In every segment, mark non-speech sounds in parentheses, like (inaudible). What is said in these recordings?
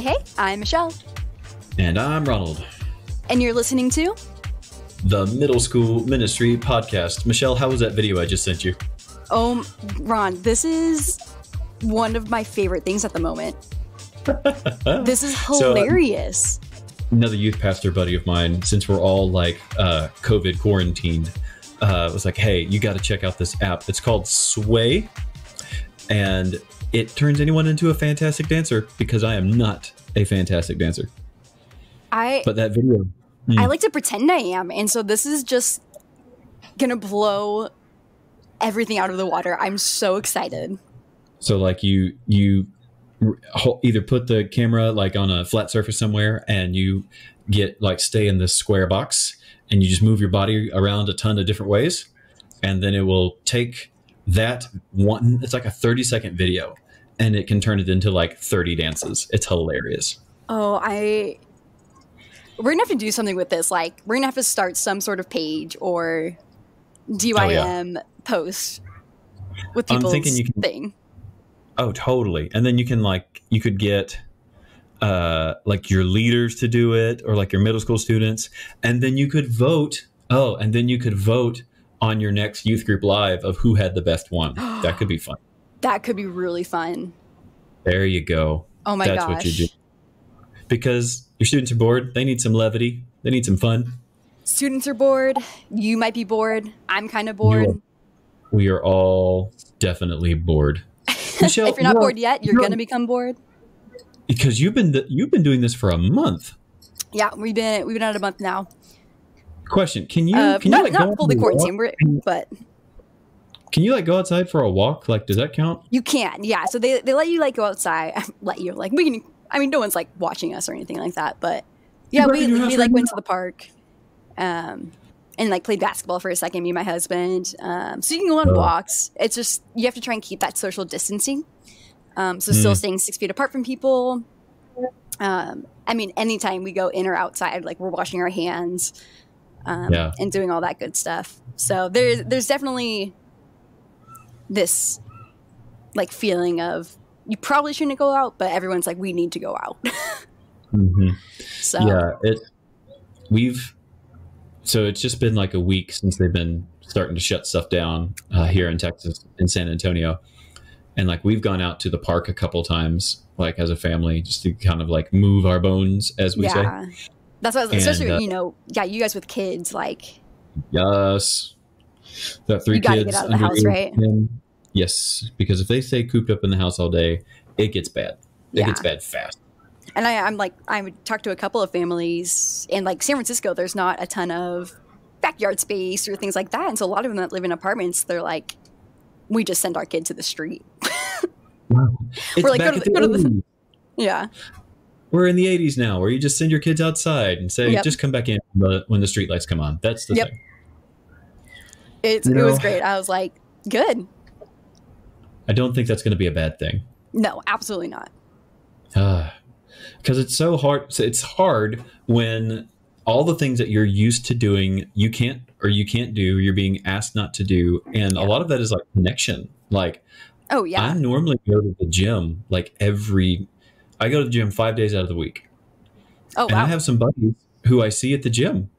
Hey, hey, I'm Michelle. And I'm Ronald. And you're listening to the Middle School Ministry Podcast. Michelle, how was that video I just sent you? Oh, Ron, this is one of my favorite things at the moment. (laughs) this is hilarious. So, another youth pastor buddy of mine, since we're all like uh, COVID quarantined, uh, was like, hey, you got to check out this app. It's called Sway. And it turns anyone into a fantastic dancer because I am not a fantastic dancer. I but that video mm. I like to pretend I am and so this is just going to blow everything out of the water. I'm so excited. So like you you either put the camera like on a flat surface somewhere and you get like stay in this square box and you just move your body around a ton of different ways and then it will take that one it's like a 30 second video and it can turn it into like 30 dances. It's hilarious. Oh i we're gonna have to do something with this. Like we're gonna have to start some sort of page or DYM oh, yeah. post with people's I'm thinking you can, thing. Oh totally. And then you can like you could get uh like your leaders to do it or like your middle school students. And then you could vote. Oh and then you could vote on your next youth group live of who had the best one (gasps) that could be fun that could be really fun. There you go. Oh my That's gosh. what you do. Because your students are bored. They need some levity. They need some fun. Students are bored. You might be bored. I'm kind of bored. Are, we are all definitely bored. Michelle, (laughs) if you're not bored yet, you're going to become bored. Because you've been you've been doing this for a month. Yeah, we've been we've been at a month now. Question: Can you uh, can not, you like not fully quarantined, but can you like go outside for a walk? Like, does that count? You can, yeah. So they, they let you like go outside, (laughs) let you like we can. I mean, no one's like watching us or anything like that, but yeah, we, we like went to the park, um, and like played basketball for a second. Me and my husband. Um, so you can go on oh. walks. It's just you have to try and keep that social distancing. Um, so mm. still staying six feet apart from people. Um, I mean, anytime we go in or outside, like we're washing our hands, um, yeah. and doing all that good stuff. So there's there's definitely this like feeling of you probably shouldn't go out, but everyone's like, we need to go out. (laughs) mm-hmm. So yeah, it we've so it's just been like a week since they've been starting to shut stuff down uh, here in Texas in San Antonio, and like we've gone out to the park a couple times, like as a family, just to kind of like move our bones, as we yeah. say. That's what, was, especially uh, you know, yeah, you guys with kids, like yes, that three you kids get out of the house, right? Yes, because if they stay cooped up in the house all day, it gets bad. It yeah. gets bad fast. And I, I'm like, I would talk to a couple of families in like San Francisco. There's not a ton of backyard space or things like that, and so a lot of them that live in apartments, they're like, we just send our kid to the street. (laughs) wow. We're like, go to, the, go to the, yeah. We're in the 80s now, where you just send your kids outside and say, yep. just come back in when the, when the street lights come on. That's the yep. thing. It's, it was great. I was like, good. I don't think that's going to be a bad thing. No, absolutely not. Because uh, it's so hard. It's hard when all the things that you're used to doing, you can't or you can't do. You're being asked not to do, and yeah. a lot of that is like connection. Like, oh yeah, I normally go to the gym like every. I go to the gym five days out of the week. Oh and wow! I have some buddies who I see at the gym,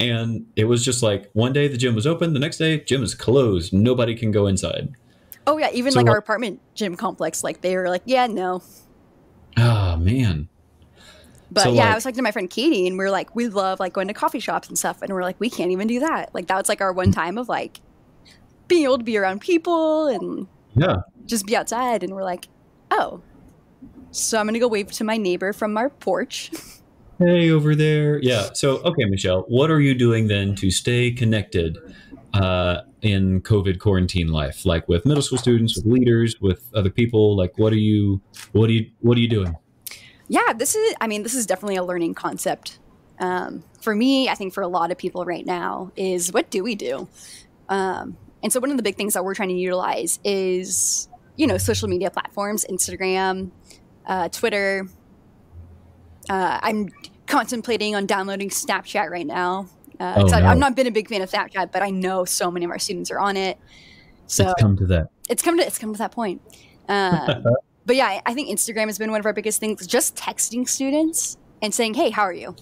and it was just like one day the gym was open, the next day gym is closed. Nobody can go inside. Oh yeah, even so like our apartment gym complex, like they were like, yeah, no. Oh man. But so yeah, like, I was talking to my friend Katie, and we are like, we love like going to coffee shops and stuff, and we're like, we can't even do that. Like that was like our one mm. time of like being able to be around people and yeah, just be outside, and we're like, oh, so I'm gonna go wave to my neighbor from our porch. Hey, over there. Yeah. So okay, Michelle, what are you doing then to stay connected? Uh, in COVID quarantine life, like with middle school students, with leaders, with other people? Like, what are you, what are you, what are you doing? Yeah, this is. I mean, this is definitely a learning concept. Um, for me, I think for a lot of people right now is what do we do? Um, and so one of the big things that we're trying to utilize is you know social media platforms, Instagram, uh, Twitter. Uh, I'm contemplating on downloading Snapchat right now. Uh, oh, no. I've not been a big fan of Snapchat, but I know so many of our students are on it. So it's come to that. It's come to it's come to that point. Uh, (laughs) but yeah, I think Instagram has been one of our biggest things. Just texting students and saying, "Hey, how are you?"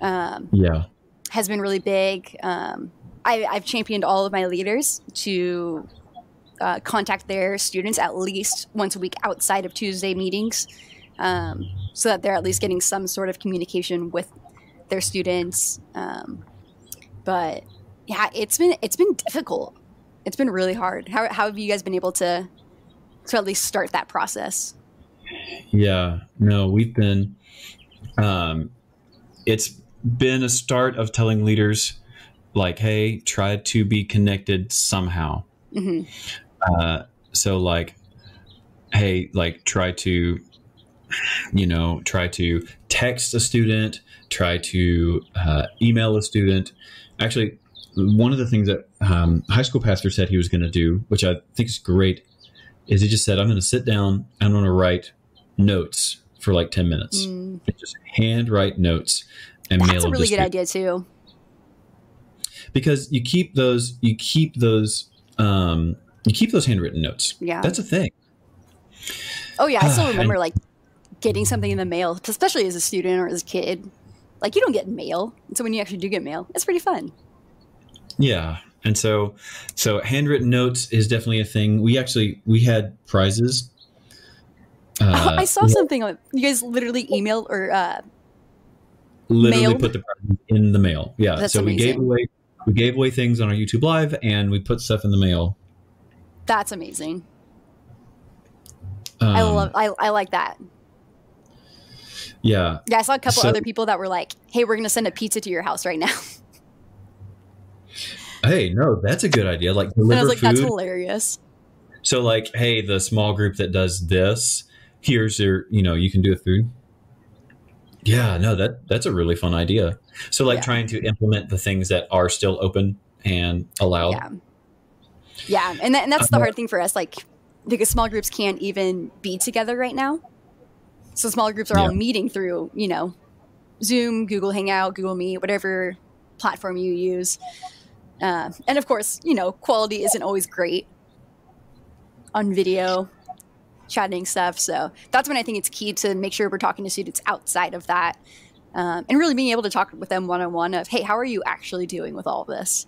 Um, yeah, has been really big. Um, I, have championed all of my leaders to uh, contact their students at least once a week outside of Tuesday meetings, um, so that they're at least getting some sort of communication with their students. Um, but yeah, it's been it's been difficult. It's been really hard. How, how have you guys been able to to at least start that process? Yeah, no, we've been. Um, it's been a start of telling leaders, like, hey, try to be connected somehow. Mm-hmm. Uh, so, like, hey, like, try to, you know, try to text a student, try to uh, email a student. Actually, one of the things that um, high school pastor said he was going to do, which I think is great, is he just said, I'm going to sit down, I'm going to write notes for like 10 minutes. Mm. Just handwrite notes and That's mail That's a really good idea too. Because you keep those, you keep those, um, you keep those handwritten notes. Yeah. That's a thing. Oh yeah. I still remember like getting something in the mail, especially as a student or as a kid. Like you don't get mail. And so when you actually do get mail, it's pretty fun. Yeah. And so, so handwritten notes is definitely a thing. We actually, we had prizes uh, I saw something on you guys literally emailed or uh, literally mailed? put the in the mail. Yeah. That's so amazing. we gave away we gave away things on our YouTube live and we put stuff in the mail. That's amazing. Um, I love I, I like that. Yeah. Yeah, I saw a couple so, other people that were like, "Hey, we're going to send a pizza to your house right now." hey, no, that's a good idea. Like deliver and I was like, food. "That's hilarious." So like, hey, the small group that does this, here's your, you know, you can do a food. Yeah, no, that that's a really fun idea. So like yeah. trying to implement the things that are still open and allowed. Yeah. Yeah, and, and that's the uh, hard thing for us, like because small groups can't even be together right now. So small groups are yeah. all meeting through, you know, Zoom, Google Hangout, Google Meet, whatever platform you use. Uh, and of course, you know, quality isn't always great on video chatting stuff. So that's when I think it's key to make sure we're talking to students outside of that um, and really being able to talk with them one on one of, hey, how are you actually doing with all of this?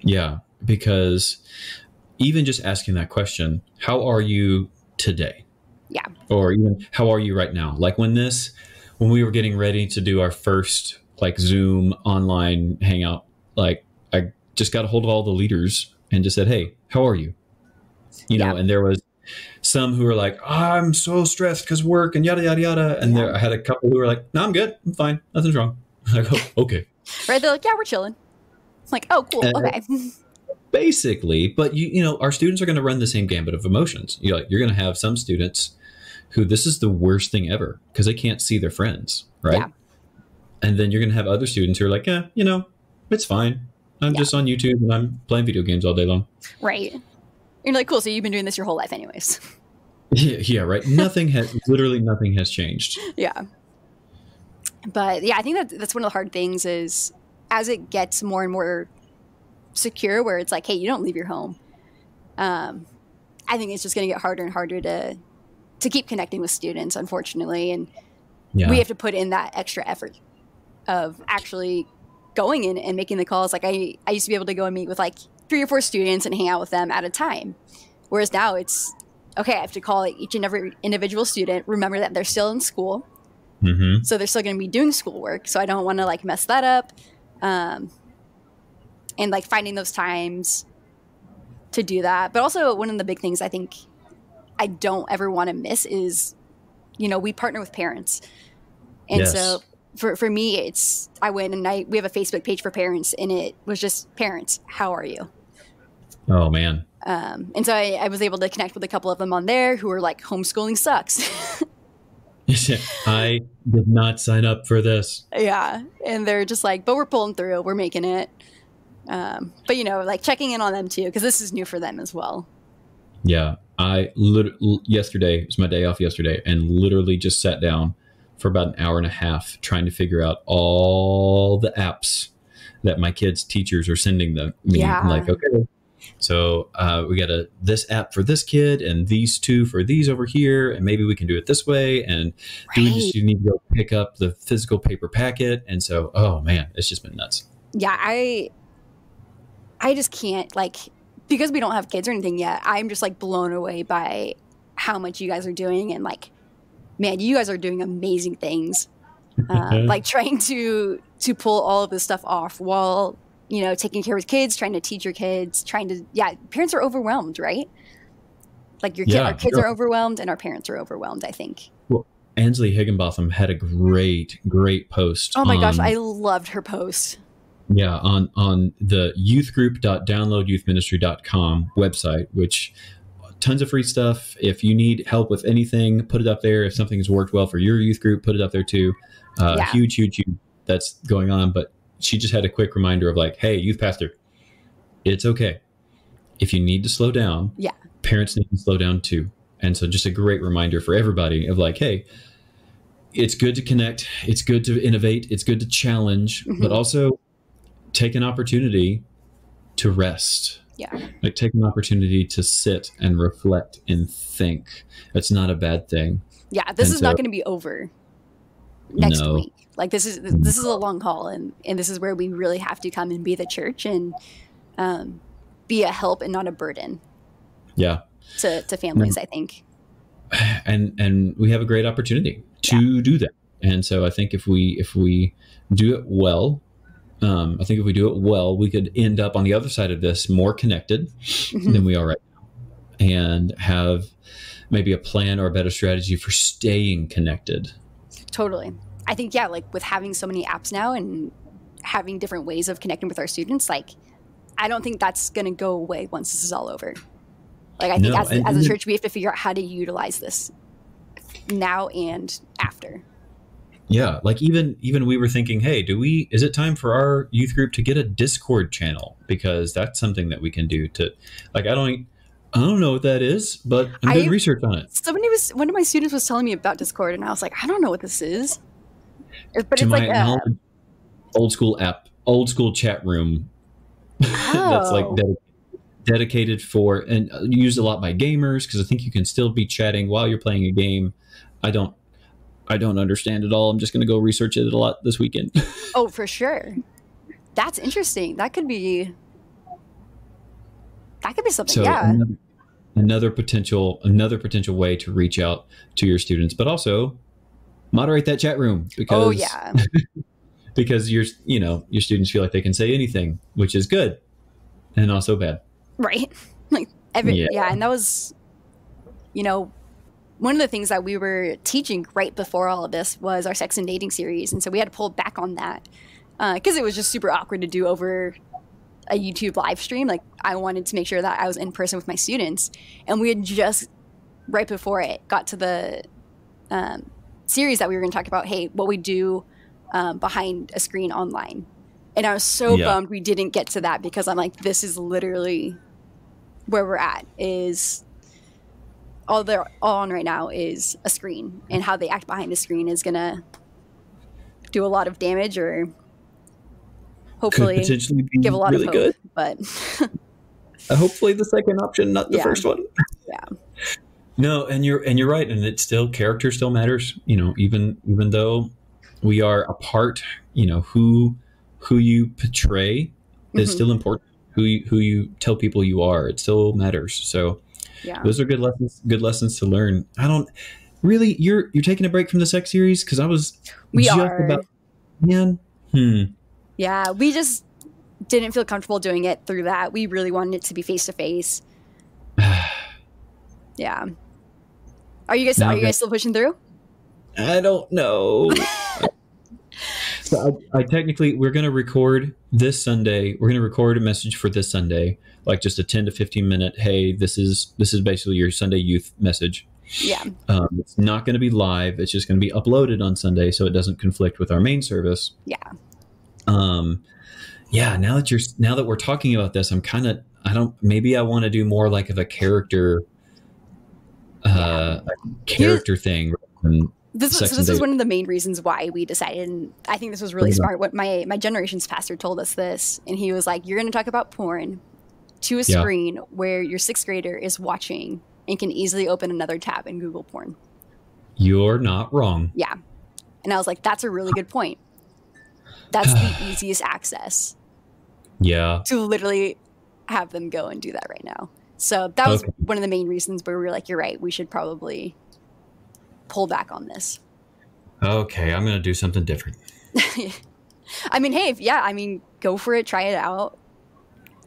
Yeah, because even just asking that question, how are you today? Yeah. Or even how are you right now? Like when this, when we were getting ready to do our first like Zoom online hangout, like I just got a hold of all the leaders and just said, hey, how are you? You yeah. know, and there was some who were like, oh, I'm so stressed because work and yada, yada, yada. And yeah. there, I had a couple who were like, no, I'm good. I'm fine. Nothing's wrong. (laughs) I go, oh, okay. right. They're like, yeah, we're chilling. Like, oh, cool. And okay. (laughs) Basically, but you, you know, our students are going to run the same gambit of emotions. You're like, you're going to have some students who this is the worst thing ever because they can't see their friends. Right. Yeah. And then you're going to have other students who are like, yeah, you know, it's fine. I'm yeah. just on YouTube and I'm playing video games all day long. Right. You're like, cool. So you've been doing this your whole life, anyways. (laughs) Yeah, yeah right. Nothing has literally nothing has changed. (laughs) Yeah. But yeah, I think that that's one of the hard things is as it gets more and more secure, where it's like, hey, you don't leave your home. Um, I think it's just going to get harder and harder to to keep connecting with students, unfortunately, and yeah. we have to put in that extra effort of actually going in and making the calls. Like I, I used to be able to go and meet with like three or four students and hang out with them at a time. Whereas now it's okay, I have to call each and every individual student, remember that they're still in school. Mm-hmm. So they're still going to be doing schoolwork. So I don't want to like mess that up. Um, and like finding those times to do that. But also, one of the big things I think I don't ever want to miss is, you know, we partner with parents. And yes. so for, for me, it's I went and I we have a Facebook page for parents, and it was just parents. How are you? Oh man. Um, and so I, I was able to connect with a couple of them on there who were like, homeschooling sucks. (laughs) (laughs) I did not sign up for this. Yeah. And they're just like, but we're pulling through, we're making it. Um, but you know, like checking in on them too, because this is new for them as well. Yeah. I literally, yesterday was my day off yesterday and literally just sat down for about an hour and a half trying to figure out all the apps that my kids' teachers are sending them. Me. Yeah. Like, okay, So uh, we got a this app for this kid and these two for these over here, and maybe we can do it this way. And right. do we just you need to go pick up the physical paper packet? And so, oh man, it's just been nuts. Yeah, I I just can't like because we don't have kids or anything yet. I'm just like blown away by how much you guys are doing and like man, you guys are doing amazing things. Uh, like trying to to pull all of this stuff off while you know taking care of kids, trying to teach your kids, trying to yeah, parents are overwhelmed, right? Like your kid, yeah, our kids sure. are overwhelmed and our parents are overwhelmed. I think. Well, Ansley Higginbotham had a great, great post. Oh my on, gosh, I loved her post. Yeah, on on the youthgroup.downloadyouthministry.com website, which tons of free stuff. If you need help with anything, put it up there. If something has worked well for your youth group, put it up there too. Uh, yeah. Huge, huge, huge that's going on. But she just had a quick reminder of like, hey, youth pastor, it's okay. If you need to slow down, yeah, parents need to slow down too. And so just a great reminder for everybody of like, hey, it's good to connect, it's good to innovate, it's good to challenge, mm-hmm. but also take an opportunity to rest. Yeah. Like take an opportunity to sit and reflect and think. It's not a bad thing. Yeah this and is so, not going to be over next no. week. Like this is this is a long haul and and this is where we really have to come and be the church and um, be a help and not a burden. Yeah. To, to families i think. and and we have a great opportunity to yeah. do that. And so i think if we if we do it well um, I think if we do it well, we could end up on the other side of this more connected mm-hmm. than we are right now, and have maybe a plan or a better strategy for staying connected. Totally. I think yeah, like with having so many apps now and having different ways of connecting with our students, like I don't think that's going to go away once this is all over. Like I think no, as, and, as a church, we have to figure out how to utilize this now and after. Yeah, like even even we were thinking, hey, do we is it time for our youth group to get a Discord channel because that's something that we can do to like I don't I don't know what that is, but I'm doing I, research on it. Somebody was one of my students was telling me about Discord and I was like, I don't know what this is. But to it's like a, old school app, old school chat room oh. (laughs) that's like oh. dedicated dedicated for and uh, used a lot by gamers because I think you can still be chatting while you're playing a game. I don't I don't understand it all. I'm just going to go research it a lot this weekend. (laughs) oh, for sure. That's interesting. That could be that could be something. So yeah. Another, another potential another potential way to reach out to your students, but also moderate that chat room oh, because Oh yeah. (laughs) because your you know, your students feel like they can say anything, which is good and also bad. Right. (laughs) Like every yeah, yeah and that was you know, one of the things that we were teaching right before all of this was our sex and dating series, and so we had to pull back on that because uh, it was just super awkward to do over a YouTube live stream. Like I wanted to make sure that I was in person with my students, and we had just right before it got to the um, series that we were going to talk about. Hey, what we do um, behind a screen online, and I was so yeah. bummed we didn't get to that because I'm like, this is literally where we're at. Is all they're all on right now is a screen, and how they act behind the screen is gonna do a lot of damage or hopefully potentially give a lot really of hope. Good. But (laughs) uh, hopefully the second option, not the yeah. first one. (laughs) Yeah. No, and you're and you're right, and it still character still matters. You know, even even though we are apart, you know who who you portray is mm-hmm. still important. Who you, who you tell people you are, it still matters. So yeah. Those are good lessons good lessons to learn. I don't really you're you're taking a break from the sex series? Because i was we are. about man hmm. Yeah we just didn't feel comfortable doing it through that. We really wanted it to be face to face yeah. Are you guys now are you guys still pushing through? I don't know (laughs) so I, I, technically we're going to record this sunday. We're going to record a message for this sunday like just a 10 to 15 minute hey this is this is basically your sunday youth message. Yeah. Um, it's not going to be live. It's just going to be uploaded on sunday so it doesn't conflict with our main service. Yeah. Um yeah now that you're now that we're talking about this i'm kind of i don't maybe i want to do more like of a character uh yeah. character thing this, so this is one of the main reasons why we decided and i think this was really smart what my my generation's pastor told us this and he was like you're going to talk about porn to a Yeah. screen where your sixth grader is watching and can easily open another tab in Google porn. You're not wrong. Yeah. And I was like, that's a really good point. That's the (sighs) easiest access Yeah. to literally have them go and do that right now. So that was Okay. one of the main reasons where we were like, you're right, we should probably pull back on this. Okay, I'm gonna do something different. (laughs) I mean, hey, if, yeah, I mean, go for it, try it out.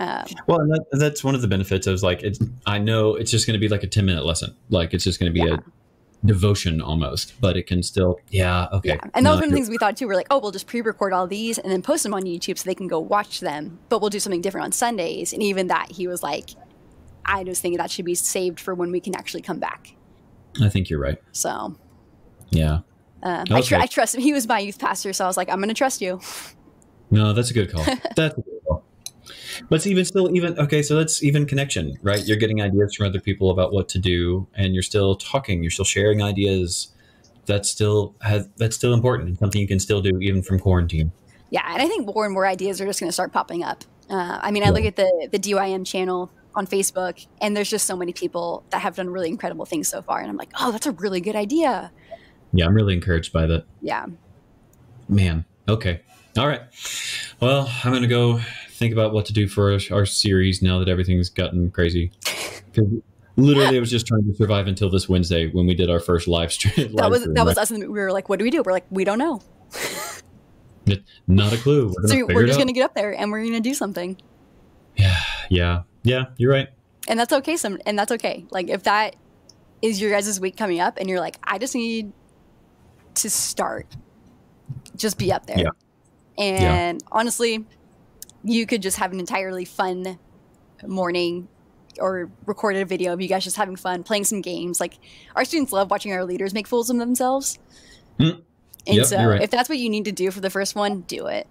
Um, Well, that, that's one of the benefits. I was like, it's, I know it's just going to be like a 10 minute lesson. Like it's just going to be Yeah. a devotion almost, but it can still, yeah, okay. yeah. And that was one of the things we thought too. We're like, oh, we'll just pre record all these and then post them on YouTube so they can go watch them, but we'll do something different on Sundays. And even that, he was like, I just think that should be saved for when we can actually come back. I think you're right. So Yeah. um, I, tr- I trust him. He was my youth pastor. So I was like, I'm going to trust you. No, that's a good call. (laughs) That's a good call. But it's even still even okay. So that's even connection, right? You're getting ideas from other people about what to do, and you're still talking. You're still sharing ideas. That's still has that's still important and something you can still do even from quarantine. Yeah, and I think more and more ideas are just going to start popping up. Uh, I mean, I Yeah. look at the the DYM channel on Facebook, and there's just so many people that have done really incredible things so far, and I'm like, oh, that's a really good idea. Yeah, I'm really encouraged by that. Yeah, Man. Okay. All right. Well, I'm gonna go think about what to do for our, series now that everything's gotten crazy. (laughs) Literally, I was just trying to survive until this Wednesday when we did our first live stream. (laughs) that live was stream, that was us. And we were like, what do we do? We're like, we don't know. not a clue. We're So we're just going to get up there and we're going to do something, Yeah, yeah, yeah. You're right. and that's okay. Some and that's okay. Like if that is your guys' week coming up, and you're like, I just need to start, just be up there. Yeah. And honestly, you could just have an entirely fun morning or recorded a video of you guys just having fun, playing some games. Like our students love watching our leaders make fools of themselves. Mm. And Yep, so right. if that's what you need to do for the first one, do it.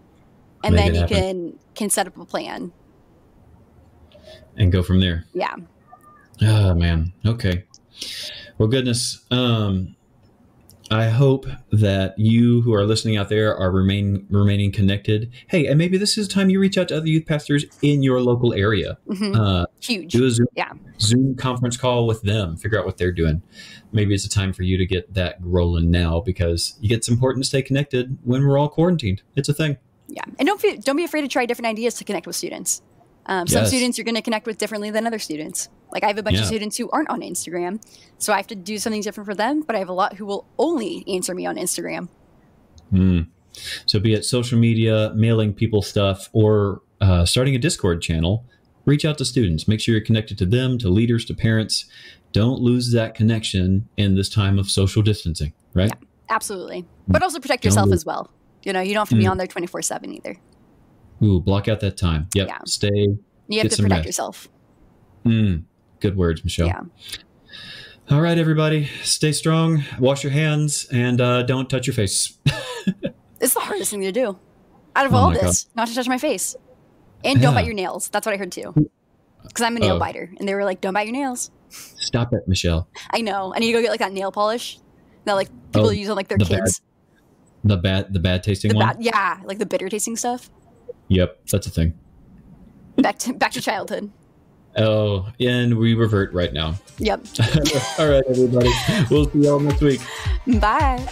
And Make then it you happen. can can set up a plan. And go from there. Yeah. Oh man. Okay. Well, goodness. Um, I hope that you who are listening out there are remain remaining connected. Hey, and maybe this is time you reach out to other youth pastors in your local area. hmm Uh, Huge. do a Zoom, Yeah. Zoom conference call with them. Figure out what they're doing. Maybe it's a time for you to get that rolling now because it's important to stay connected when we're all quarantined. It's a thing. Yeah, and don't be, don't be afraid to try different ideas to connect with students. Um, some Yes. students you're going to connect with differently than other students. Like I have a bunch Yeah. of students who aren't on Instagram, so I have to do something different for them. But I have a lot who will only answer me on Instagram. Mm. So, be it social media, mailing people stuff, or uh, starting a Discord channel, reach out to students. Make sure you're connected to them, to leaders, to parents. Don't lose that connection in this time of social distancing, right? Absolutely, but also protect yourself as well. You know, you don't have to be Mm. on there twenty four seven either. Ooh, block out that time. Yep. Yeah. Stay. You have to protect rest. yourself. Mm. Good words, Michelle. Yeah. All right, everybody. Stay strong. Wash your hands and uh, don't touch your face. (laughs) It's the hardest thing to do. Out of Oh all this, not to touch my face, and don't bite your nails. That's what I heard too. Because I'm a nail Oh. biter, and they were like, "Don't bite your nails." Stop it, Michelle. I know. I need to go get like that nail polish that like people Oh, use on like their the bad kids. The bad, the bad tasting The one. bad, yeah, like the bitter tasting stuff. Yep, that's a thing. Back to back to childhood. Oh, and we revert right now. Yep. (laughs) All right, everybody. We'll see y'all next week. Bye.